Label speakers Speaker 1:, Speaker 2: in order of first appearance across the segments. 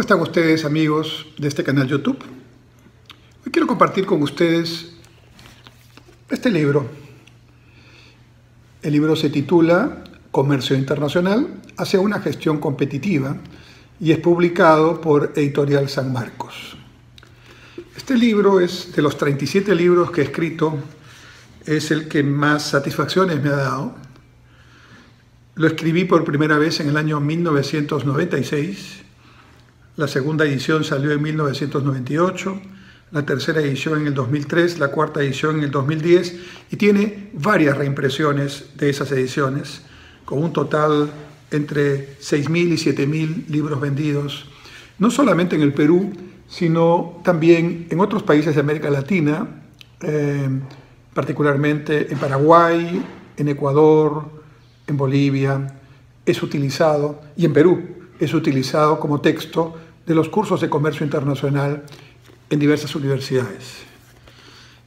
Speaker 1: ¿Cómo están ustedes amigos de este canal YouTube? Hoy quiero compartir con ustedes este libro. El libro se titula Comercio Internacional hacia una gestión competitiva y es publicado por Editorial San Marcos. Este libro es de los 37 libros que he escrito, es el que más satisfacciones me ha dado. Lo escribí por primera vez en el año 1996, la segunda edición salió en 1998, la tercera edición en el 2003, la cuarta edición en el 2010 y tiene varias reimpresiones de esas ediciones, con un total entre 6.000 y 7.000 libros vendidos, no solamente en el Perú, sino también en otros países de América Latina, eh, particularmente en Paraguay, en Ecuador, en Bolivia, es utilizado, y en Perú, es utilizado como texto de los cursos de comercio internacional en diversas universidades.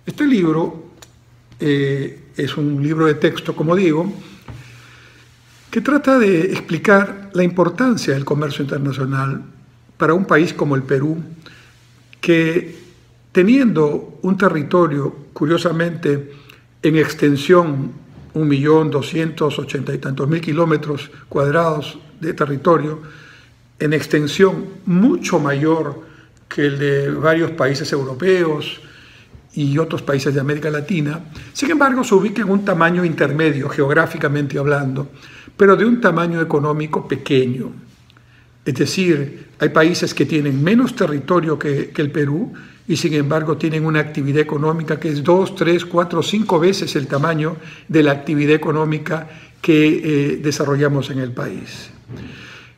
Speaker 1: Este libro eh, es un libro de texto, como digo, que trata de explicar la importancia del comercio internacional para un país como el Perú, que teniendo un territorio, curiosamente, en extensión, un millón doscientos ochenta y tantos mil kilómetros cuadrados de territorio, en extensión mucho mayor que el de varios países europeos y otros países de América Latina, sin embargo se ubica en un tamaño intermedio, geográficamente hablando, pero de un tamaño económico pequeño. Es decir, hay países que tienen menos territorio que, el Perú y sin embargo tienen una actividad económica que es dos, tres, cuatro, cinco veces el tamaño de la actividad económica que eh, desarrollamos en el país.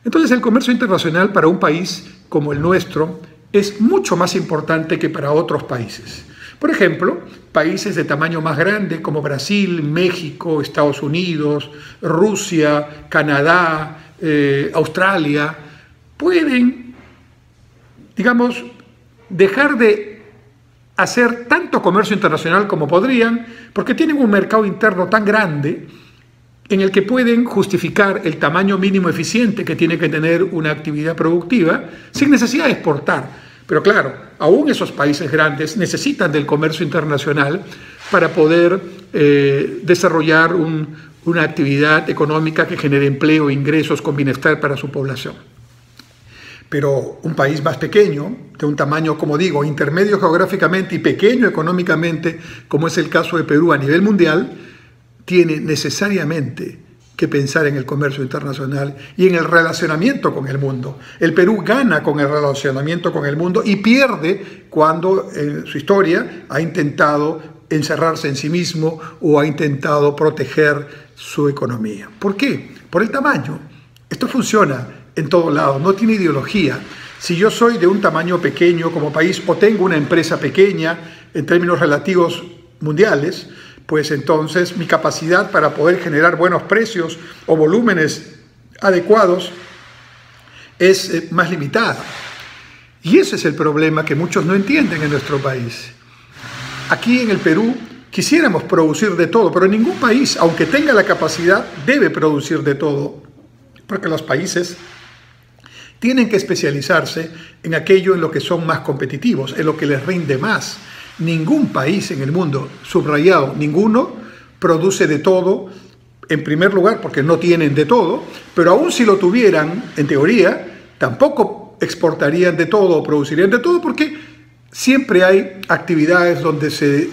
Speaker 1: Entonces el comercio internacional para un país como el nuestro es mucho más importante que para otros países. Por ejemplo, países de tamaño más grande como Brasil, México, Estados Unidos, Rusia, Canadá, eh, Australia, pueden, digamos, dejar de hacer tanto comercio internacional como podrían, porque tienen un mercado interno tan grande en el que pueden justificar el tamaño mínimo eficiente que tiene que tener una actividad productiva sin necesidad de exportar. Pero claro, aún esos países grandes necesitan del comercio internacional para poder eh, desarrollar una actividad económica que genere empleo, ingresos con bienestar para su población. Pero un país más pequeño, de un tamaño, como digo, intermedio geográficamente y pequeño económicamente, como es el caso de Perú a nivel mundial, tiene necesariamente que pensar en el comercio internacional y en el relacionamiento con el mundo. El Perú gana con el relacionamiento con el mundo y pierde cuando en su historia ha intentado encerrarse en sí mismo o ha intentado proteger su economía. ¿Por qué? Por el tamaño. Esto funciona en todo lado, no tiene ideología. Si yo soy de un tamaño pequeño como país o tengo una empresa pequeña en términos relativos mundiales, pues entonces mi capacidad para poder generar buenos precios o volúmenes adecuados es eh, más limitada. Y ese es el problema que muchos no entienden en nuestro país. Aquí en el Perú quisiéramos producir de todo, pero ningún país, aunque tenga la capacidad, debe producir de todo, porque los países tienen que especializarse en aquello en lo que son más competitivos, en lo que les rinde más. Ningún país en el mundo, subrayado, ninguno, produce de todo, en primer lugar porque no tienen de todo, pero aún si lo tuvieran, en teoría, tampoco exportarían de todo o producirían de todo porque siempre hay actividades donde se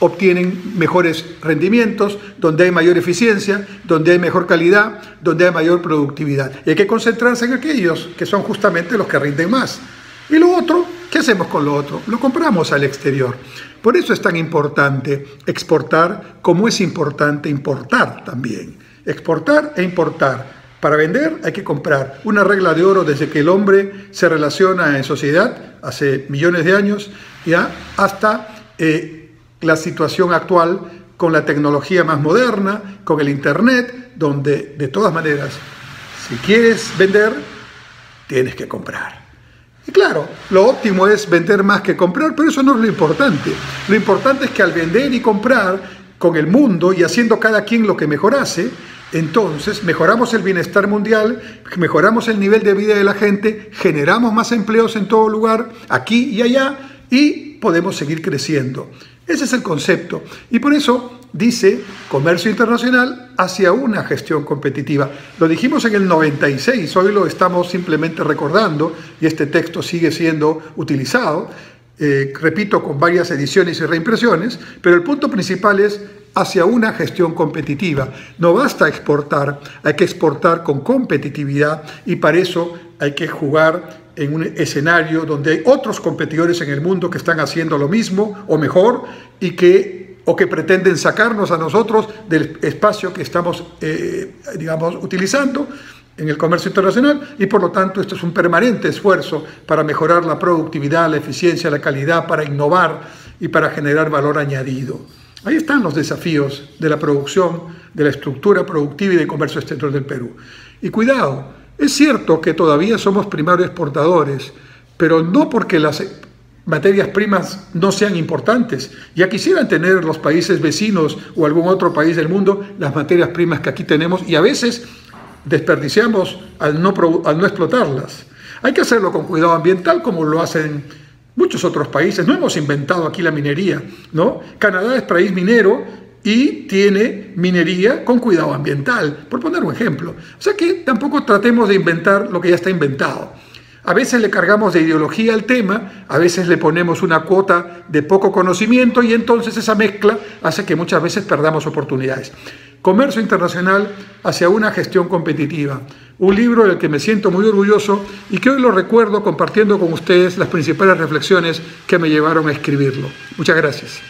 Speaker 1: obtienen mejores rendimientos, donde hay mayor eficiencia, donde hay mejor calidad, donde hay mayor productividad. Y hay que concentrarse en aquellos que son justamente los que rinden más. Y lo otro, ¿qué hacemos con lo otro? Lo compramos al exterior. Por eso es tan importante exportar como es importante importar también. Exportar e importar. Para vender hay que comprar. Una regla de oro desde que el hombre se relaciona en sociedad, hace millones de años, ya hasta eh, la situación actual con la tecnología más moderna, con el Internet, donde de todas maneras, si quieres vender, tienes que comprar. Y claro, lo óptimo es vender más que comprar, pero eso no es lo importante. Lo importante es que al vender y comprar con el mundo y haciendo cada quien lo que mejor hace, entonces mejoramos el bienestar mundial, mejoramos el nivel de vida de la gente, generamos más empleos en todo lugar, aquí y allá, y podemos seguir creciendo. Ese es el concepto. Y por eso dice comercio internacional hacia una gestión competitiva. Lo dijimos en el 96, hoy lo estamos simplemente recordando y este texto sigue siendo utilizado, eh, repito, con varias ediciones y reimpresiones, pero el punto principal es hacia una gestión competitiva. No basta exportar, hay que exportar con competitividad y para eso hay que jugar en un escenario donde hay otros competidores en el mundo que están haciendo lo mismo o mejor y que o que pretenden sacarnos a nosotros del espacio que estamos, eh, digamos, utilizando en el comercio internacional y por lo tanto esto es un permanente esfuerzo para mejorar la productividad, la eficiencia, la calidad, para innovar y para generar valor añadido. Ahí están los desafíos de la producción, de la estructura productiva y de comercio exterior del Perú. Y cuidado, es cierto que todavía somos primarios exportadores, pero no porque las materias primas no sean importantes. Ya quisieran tener los países vecinos o algún otro país del mundo las materias primas que aquí tenemos y a veces desperdiciamos al no, explotarlas. Hay que hacerlo con cuidado ambiental como lo hacen muchos otros países. No hemos inventado aquí la minería, ¿no? Canadá es país minero y tiene minería con cuidado ambiental, por poner un ejemplo. O sea que tampoco tratemos de inventar lo que ya está inventado. A veces le cargamos de ideología al tema, a veces le ponemos una cuota de poco conocimiento y entonces esa mezcla hace que muchas veces perdamos oportunidades. Comercio Internacional hacia una gestión competitiva. Un libro del que me siento muy orgulloso y que hoy lo recuerdo compartiendo con ustedes las principales reflexiones que me llevaron a escribirlo. Muchas gracias.